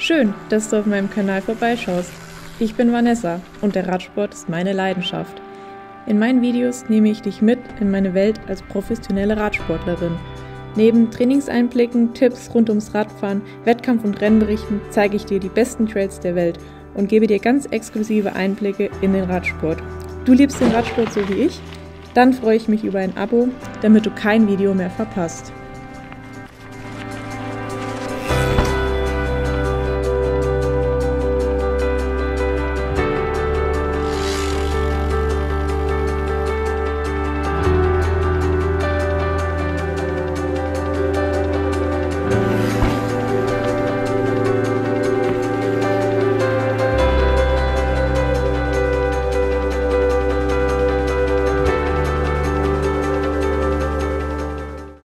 Schön, dass du auf meinem Kanal vorbeischaust. Ich bin Vanessa und der Radsport ist meine Leidenschaft. In meinen Videos nehme ich dich mit in meine Welt als professionelle Radsportlerin. Neben Trainingseinblicken, Tipps rund ums Radfahren, Wettkampf- und Rennberichten zeige ich dir die besten Trails der Welt und gebe dir ganz exklusive Einblicke in den Radsport. Du liebst den Radsport so wie ich? Dann freue ich mich über ein Abo, damit du kein Video mehr verpasst.